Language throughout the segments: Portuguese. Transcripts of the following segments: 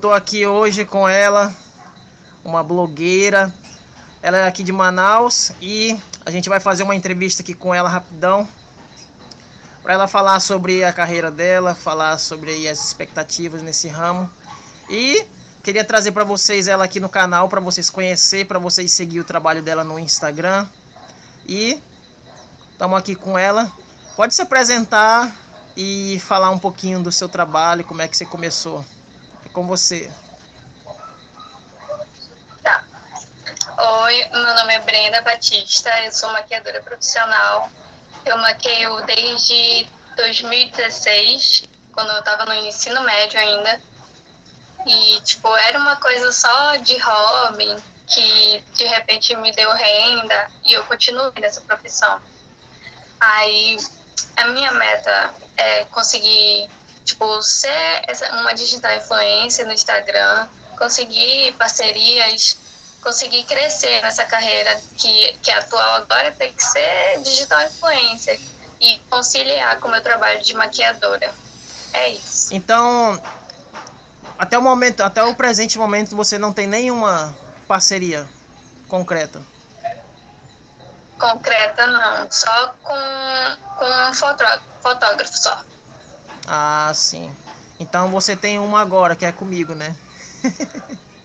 Estou aqui hoje com ela, uma blogueira. Ela é aqui de Manaus e a gente vai fazer uma entrevista aqui com ela rapidão para ela falar sobre a carreira dela, falar sobre as expectativas nesse ramo. E queria trazer para vocês ela aqui no canal para vocês conhecer, para vocês seguir o trabalho dela no Instagram. E estamos aqui com ela. Pode se apresentar e falar um pouquinho do seu trabalho, como é que você começou. É com você. Tá. Oi, meu nome é Brenda Batista, eu sou maquiadora profissional. Eu maqueio desde 2016, quando eu estava no ensino médio ainda. E, tipo, era uma coisa só de hobby, que de repente me deu renda e eu continuo nessa profissão. Aí, a minha meta é conseguir tipo, ser uma digital influencer no Instagram, conseguir parcerias, conseguir crescer nessa carreira que, que é atual agora tem que ser digital influencer e conciliar com o meu trabalho de maquiadora. É isso. Então, até o momento, até o presente momento, você não tem nenhuma parceria concreta? Concreta não, só com, com um fotógrafo, fotógrafo só. Ah, sim. Então você tem uma agora, que é comigo, né?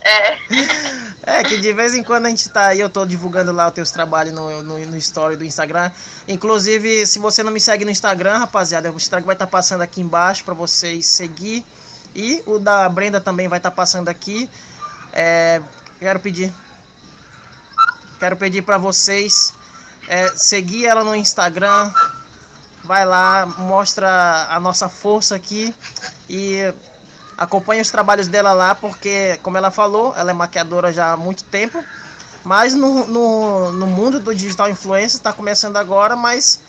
É. É, que de vez em quando a gente tá aí, eu tô divulgando lá os teus trabalhos no, no, no story do Instagram. Inclusive, se você não me segue no Instagram, rapaziada, o Instagram vai estar tá passando aqui embaixo para vocês seguir. E o da Brenda também vai estar tá passando aqui. É, quero pedir. Quero pedir para vocês é, seguir ela no Instagram, vai lá, mostra a nossa força aqui e acompanha os trabalhos dela lá, porque, como ela falou, ela é maquiadora já há muito tempo, mas no, no, no mundo do digital influencer está começando agora, mas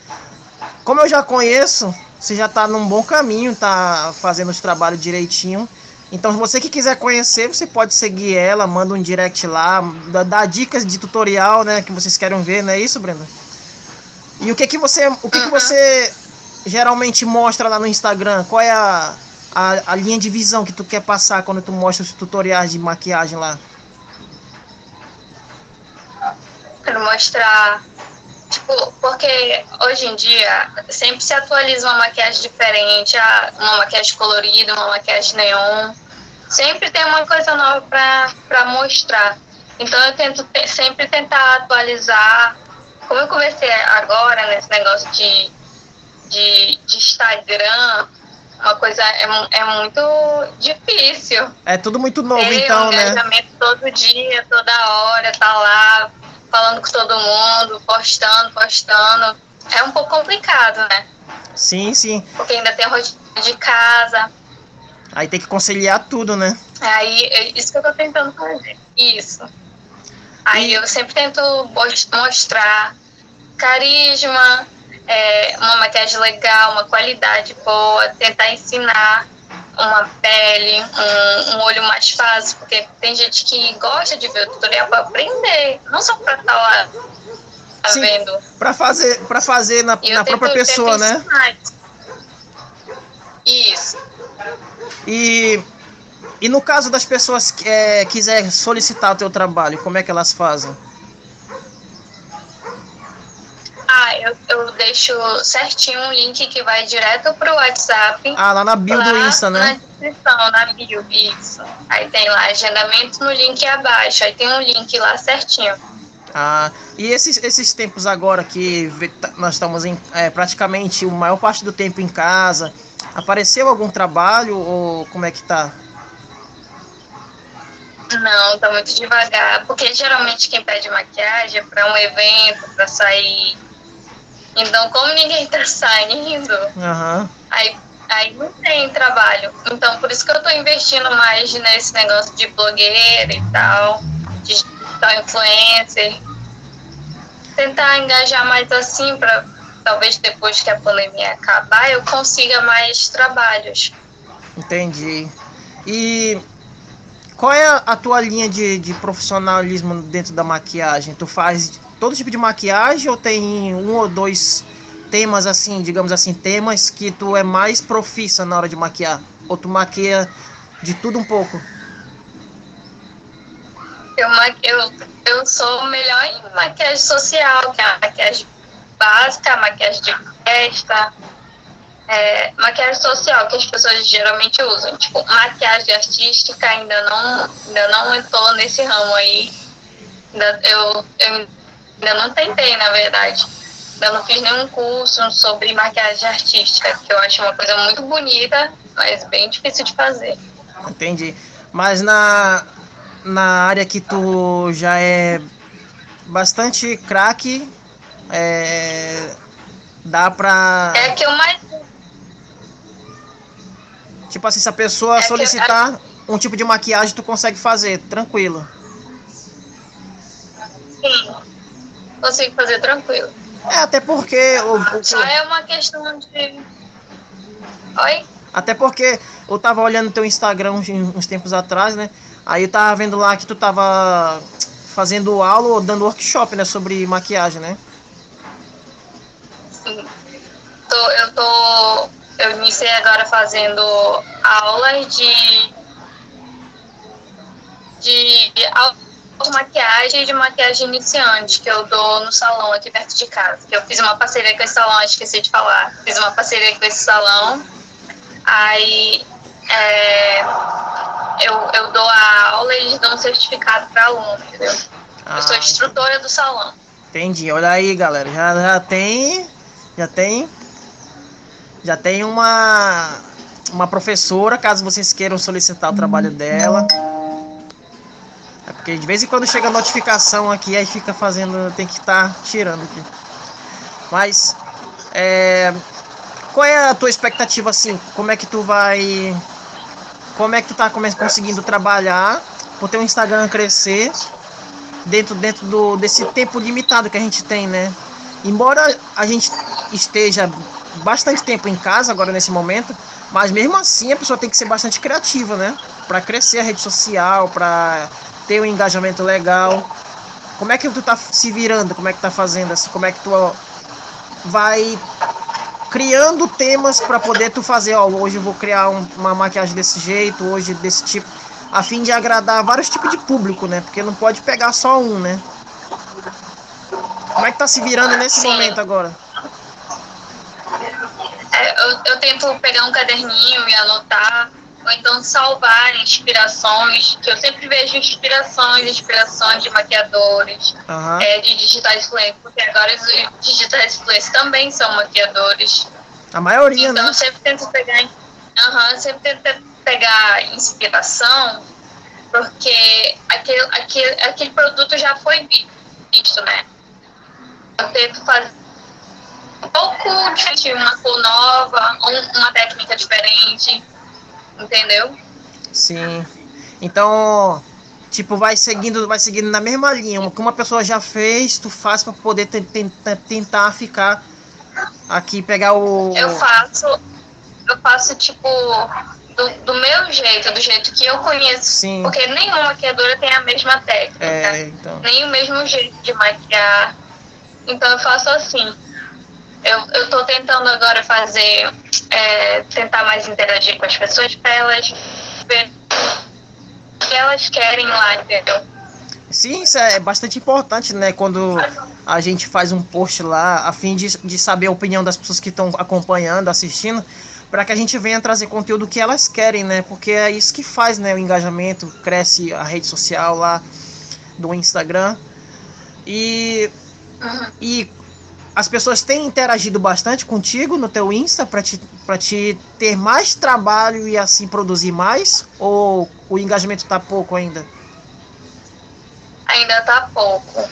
como eu já conheço, você já está num bom caminho, está fazendo os trabalhos direitinho. Então, você que quiser conhecer, você pode seguir ela, manda um direct lá, dá dicas de tutorial, né, que vocês querem ver, não é isso, Brenda? E o que que você, o que que você geralmente mostra lá no Instagram? Qual é a, a, a linha de visão que tu quer passar quando tu mostra os tutoriais de maquiagem lá? Quero mostrar, tipo, porque hoje em dia sempre se atualiza uma maquiagem diferente, uma maquiagem colorida, uma maquiagem neon. Sempre tem uma coisa nova para mostrar. Então eu tento sempre tentar atualizar como eu comecei agora nesse negócio de, de, de Instagram, uma coisa é, é muito difícil. É tudo muito novo, Ter então, um né? engajamento todo dia, toda hora, tá lá falando com todo mundo, postando, postando. É um pouco complicado, né? Sim, sim. Porque ainda tem rotina de casa. Aí tem que conciliar tudo, né? Aí, é isso que eu tô tentando fazer. Isso. Aí eu sempre tento mostrar carisma, é, uma maquiagem legal, uma qualidade boa, tentar ensinar uma pele, um, um, olho mais fácil, porque tem gente que gosta de ver o tutorial para aprender, não só para estar tá lá tá Sim, vendo. Para fazer, para fazer na, na própria pessoa, né? Isso. E e no caso das pessoas que é, quiser solicitar o teu trabalho, como é que elas fazem? Ah, eu, eu deixo certinho um link que vai direto pro WhatsApp. Ah, lá na bio do Insta, né? Na descrição, na bio, isso. Aí tem lá agendamento no link abaixo. Aí tem um link lá certinho. Ah, e esses, esses tempos agora que nós estamos em, é, praticamente a maior parte do tempo em casa, apareceu algum trabalho ou como é que tá? Não, tá muito devagar, porque geralmente quem pede maquiagem é para um evento, para sair. Então, como ninguém tá saindo, uhum. aí, aí não tem trabalho. Então, por isso que eu tô investindo mais nesse negócio de blogueira e tal, de digital influencer. Tentar engajar mais assim, para talvez depois que a pandemia acabar, eu consiga mais trabalhos. Entendi. E qual é a tua linha de, de profissionalismo dentro da maquiagem? Tu faz todo tipo de maquiagem ou tem um ou dois temas assim, digamos assim, temas que tu é mais profissa na hora de maquiar? Ou tu maquia de tudo um pouco? Eu, eu, eu sou melhor em maquiagem social, que é a maquiagem básica, a maquiagem de festa, é, maquiagem social, que as pessoas geralmente usam. Tipo, maquiagem artística ainda não, ainda não entrou nesse ramo aí. Ainda, eu, eu ainda não tentei, na verdade. Ainda não fiz nenhum curso sobre maquiagem artística, que eu acho uma coisa muito bonita, mas bem difícil de fazer. Entendi. Mas na, na área que tu já é bastante craque, é, dá pra. É que eu mais. Tipo assim, se a pessoa é solicitar eu... um tipo de maquiagem, tu consegue fazer, tranquilo. Sim, consigo fazer tranquilo. É, até porque. O, o, Só é uma questão de. Oi? Até porque eu tava olhando teu Instagram uns, uns tempos atrás, né? Aí eu tava vendo lá que tu tava fazendo aula ou dando workshop, né? Sobre maquiagem, né? Sim. Tô, eu tô. Iniciei agora fazendo aulas de. de, de maquiagem e de maquiagem iniciante que eu dou no salão aqui perto de casa. Que eu fiz uma parceria com esse salão, esqueci de falar. Fiz uma parceria com esse salão. Aí é, eu, eu dou a aula e eles dão um certificado para aluno, entendeu? Ah, eu sou ah, instrutora do salão. Entendi. Olha aí, galera. Já, já tem. Já tem. Já tem uma. Uma professora, caso vocês queiram solicitar o trabalho dela. É porque de vez em quando chega a notificação aqui, aí fica fazendo. Tem que estar tá tirando aqui. Mas. É, qual é a tua expectativa assim? Como é que tu vai como é que tu tá conseguindo trabalhar por ter um Instagram crescer dentro, dentro do, desse tempo limitado que a gente tem, né? Embora a gente esteja bastante tempo em casa agora nesse momento, mas mesmo assim a pessoa tem que ser bastante criativa, né? Para crescer a rede social, para ter um engajamento legal. Como é que tu tá se virando? Como é que tá fazendo assim? Como é que tu vai criando temas para poder tu fazer, ó, hoje eu vou criar um, uma maquiagem desse jeito, hoje desse tipo, a fim de agradar vários tipos de público, né? Porque não pode pegar só um, né? Como é que tá se virando nesse Sim. momento agora? Eu, eu tento pegar um caderninho e anotar ou então salvar inspirações, que eu sempre vejo inspirações, inspirações de maquiadores, uhum. é, de digitais influencers, porque agora os digitais influencers também são maquiadores. A maioria, então, né? eu sempre tento pegar, uhum, sempre tento pegar inspiração, porque aquele, aquele, aquele produto já foi visto, né? Eu tento fazer um pouco diferente, uma cor nova, uma técnica diferente entendeu? Sim. Então, tipo, vai seguindo, vai seguindo na mesma linha. O que uma pessoa já fez, tu faz para poder tentar ficar aqui, pegar o. Eu faço, eu faço tipo do, do meu jeito, do jeito que eu conheço. Sim. Porque nenhuma maquiadora tem a mesma técnica. É, então. Nem o mesmo jeito de maquiar. Então eu faço assim. Eu, eu tô tentando agora fazer, é, tentar mais interagir com as pessoas para elas ver o que elas querem lá, entendeu? Sim, isso é bastante importante, né? Quando a gente faz um post lá, a fim de, de saber a opinião das pessoas que estão acompanhando, assistindo, para que a gente venha trazer conteúdo que elas querem, né? Porque é isso que faz, né? O engajamento, cresce a rede social lá do Instagram. E, uhum. e as pessoas têm interagido bastante contigo no teu Insta para te, te ter mais trabalho e assim produzir mais? Ou o engajamento tá pouco ainda? Ainda tá pouco.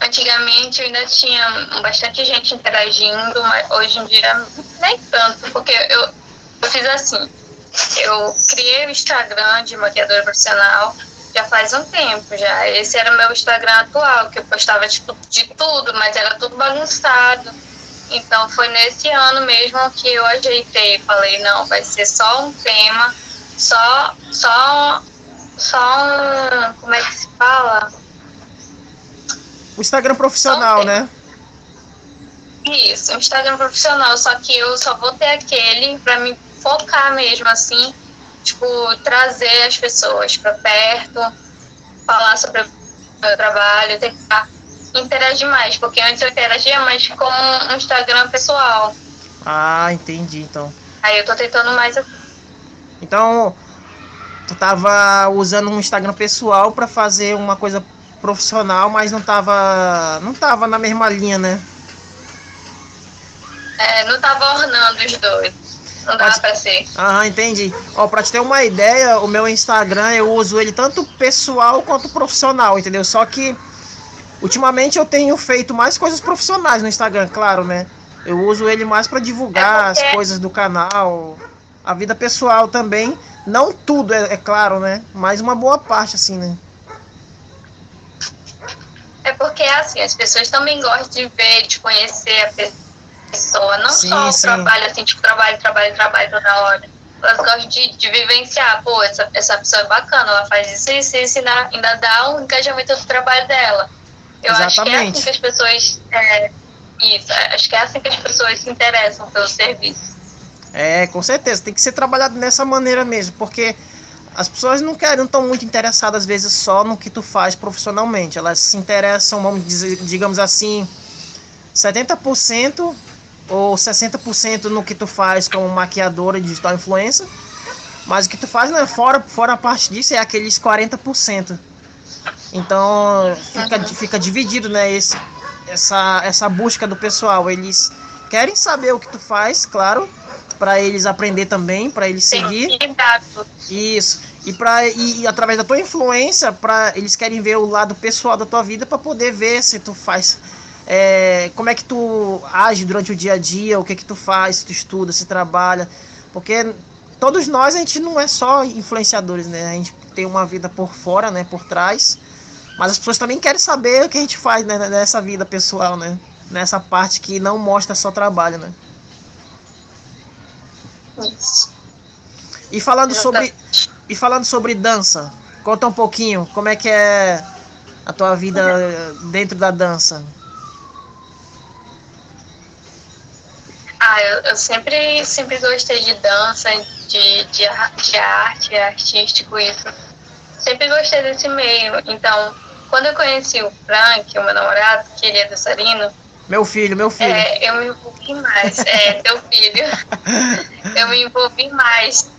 Antigamente ainda tinha bastante gente interagindo, mas hoje em dia nem tanto, porque eu, eu fiz assim. Eu criei o Instagram de maquiadora profissional já faz um tempo já. Esse era o meu Instagram atual, que eu postava tipo, de tudo, mas era tudo bagunçado. Então foi nesse ano mesmo que eu ajeitei. Falei, não, vai ser só um tema, só, só, só um. Como é que se fala? O Instagram profissional, um né? Isso, o Instagram profissional, só que eu só vou ter aquele para me focar mesmo assim tipo, trazer as pessoas para perto, falar sobre o meu trabalho, tentar interagir mais, porque antes eu interagia mais com o Instagram pessoal. Ah, entendi, então. Aí eu tô tentando mais. Então, tu tava usando um Instagram pessoal para fazer uma coisa profissional, mas não tava, não tava na mesma linha, né? É, não tava ornando os dois. Não dava pra ser. Ah, entendi. Ó, pra te ter uma ideia, o meu Instagram eu uso ele tanto pessoal quanto profissional, entendeu? Só que ultimamente eu tenho feito mais coisas profissionais no Instagram, claro, né? Eu uso ele mais para divulgar é porque... as coisas do canal, a vida pessoal também. Não tudo, é, é, claro, né? Mas uma boa parte, assim, né? É porque, assim, as pessoas também gostam de ver, de conhecer a pessoa. Não sim, só o sim. trabalho, assim, tipo, trabalho, trabalho, trabalho toda hora. Elas gostam de, de vivenciar. Pô, essa, essa pessoa é bacana, ela faz isso, isso, isso, e ainda dá o um engajamento do trabalho dela. Eu Exatamente. acho que é assim que as pessoas... É, isso, acho que é assim que as pessoas se interessam pelo serviço. É, com certeza, tem que ser trabalhado dessa maneira mesmo, porque as pessoas não querem, não estão muito interessadas às vezes só no que tu faz profissionalmente, elas se interessam, vamos dizer, digamos assim, 70% ou 60% no que tu faz como maquiadora de digital influencer, mas o que tu faz né, fora, fora a parte disso é aqueles 40%. Então fica, uhum. fica dividido, né? Esse, essa, essa busca do pessoal. Eles querem saber o que tu faz, claro, para eles aprender também, para eles seguir. Isso. E para e, através da tua influência, para eles querem ver o lado pessoal da tua vida para poder ver se tu faz é, como é que tu age durante o dia a dia, o que que tu faz, se tu estuda, se trabalha, porque todos nós a gente não é só influenciadores, né? A gente tem uma vida por fora, né, por trás. Mas as pessoas também querem saber o que a gente faz né, nessa vida pessoal, né? Nessa parte que não mostra só trabalho, né? E falando sobre e falando sobre dança, conta um pouquinho como é que é a tua vida dentro da dança. Ah, eu, eu sempre sempre gostei de dança, de, de, de arte, artístico isso sempre gostei desse meio. Então, quando eu conheci o Frank, o meu namorado, que ele é dançarino. Meu filho, meu filho. É, eu me envolvi mais. é, teu filho. eu me envolvi mais.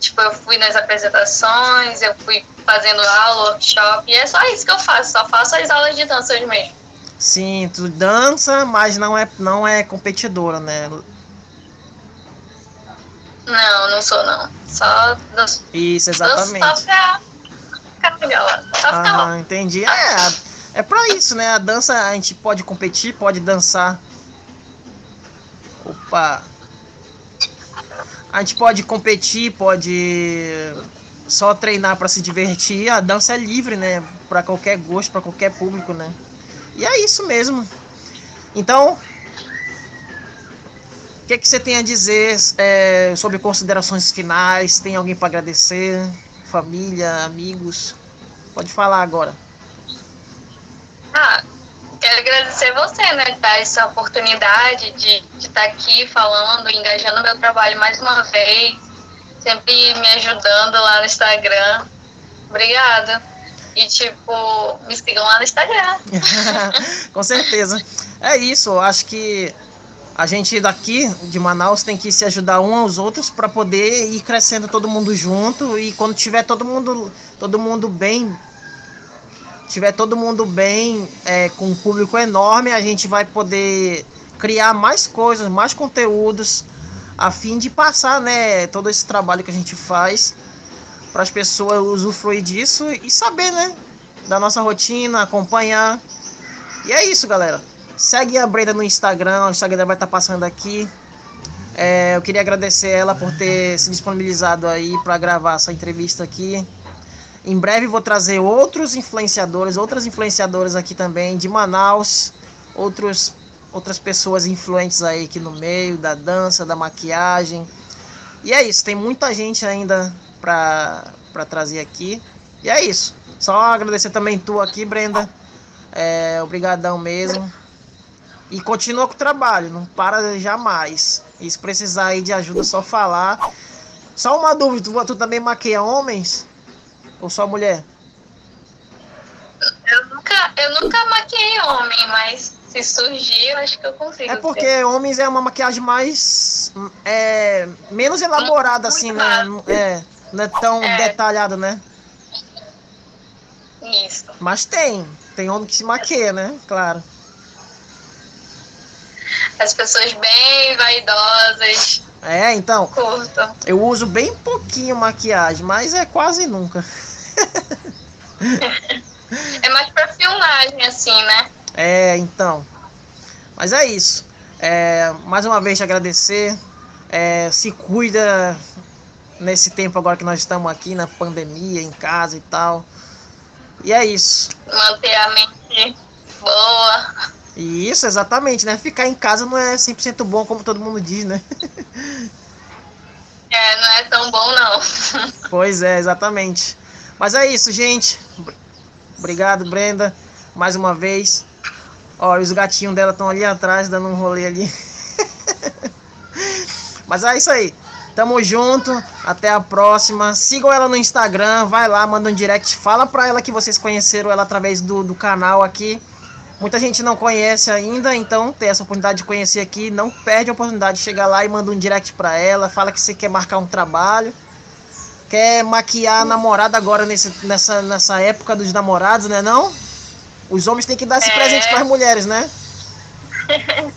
Tipo, eu fui nas apresentações, eu fui fazendo aula, workshop, e é só isso que eu faço, só faço as aulas de dança hoje mesmo. Sim, tu dança, mas não é, não é competidora, né? Não, não sou não. Só danço. Isso, exatamente. Danço só pra ah, entendi. É, é pra isso, né? A dança a gente pode competir, pode dançar. Opa! A gente pode competir, pode só treinar para se divertir. A dança é livre, né? Para qualquer gosto, para qualquer público, né? E é isso mesmo. Então, o que, que você tem a dizer é, sobre considerações finais? Tem alguém para agradecer? família, amigos? Pode falar agora. Ah, quero agradecer você, né, dar essa oportunidade de estar tá aqui falando, engajando meu trabalho mais uma vez, sempre me ajudando lá no Instagram. Obrigada. E, tipo, me sigam lá no Instagram. Com certeza. É isso, acho que a gente daqui de Manaus tem que se ajudar um aos outros para poder ir crescendo todo mundo junto e quando tiver todo mundo todo mundo bem tiver todo mundo bem é, com um público enorme a gente vai poder criar mais coisas mais conteúdos a fim de passar né todo esse trabalho que a gente faz para as pessoas usufruir disso e saber né da nossa rotina acompanhar e é isso galera Segue a Brenda no Instagram, o Instagram vai estar tá passando aqui. É, eu queria agradecer ela por ter se disponibilizado aí para gravar essa entrevista aqui. Em breve vou trazer outros influenciadores, outras influenciadoras aqui também de Manaus, outros, outras pessoas influentes aí aqui no meio da dança, da maquiagem. E é isso, tem muita gente ainda para trazer aqui. E é isso. Só agradecer também tu aqui, Brenda. É, obrigadão mesmo. E continua com o trabalho, não para jamais. E se precisar aí de ajuda, só falar. Só uma dúvida, tu, tu também maqueia homens? Ou só mulher? maquiei homem, mas se surgir, eu acho que eu consigo. É porque ser. homens é uma maquiagem mais. É, menos elaborada, muito, assim, muito né? É, não é tão é. detalhada, né? Isso. Mas tem. Tem homem que se maquia, né? Claro. As pessoas bem vaidosas. É, então. Curto. Eu uso bem pouquinho maquiagem, mas é quase nunca. é mais pra filmagem, assim, né? É, então. Mas é isso. É, mais uma vez te agradecer. É, se cuida nesse tempo agora que nós estamos aqui na pandemia, em casa e tal. E é isso. Manter a mente boa. Isso, exatamente, né? Ficar em casa não é 100% bom, como todo mundo diz, né? É, não é tão bom, não. Pois é, exatamente. Mas é isso, gente. Obrigado, Brenda, mais uma vez. Ó, os gatinhos dela estão ali atrás, dando um rolê ali. Mas é isso aí. Tamo junto, até a próxima. Sigam ela no Instagram, vai lá, manda um direct, fala pra ela que vocês conheceram ela através do, do canal aqui. Muita gente não conhece ainda, então tem essa oportunidade de conhecer aqui. Não perde a oportunidade de chegar lá e manda um direct pra ela. Fala que você quer marcar um trabalho. Quer maquiar a namorada agora nesse, nessa, nessa época dos namorados, né não? Os homens têm que dar esse é. presente para as mulheres, né?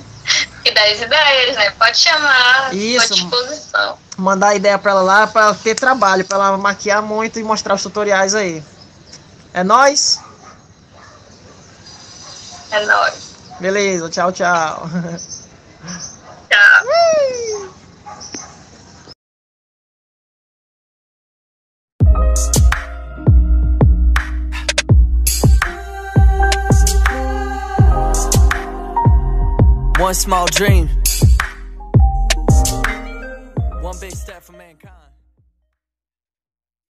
e dar as ideias, né? Pode chamar, Isso. à disposição. Mandar ideia para ela lá para ter trabalho, para ela maquiar muito e mostrar os tutoriais aí. É nós. É nóis. Beleza, tchau, tchau. Tchau. One small dream, one big step for mankind.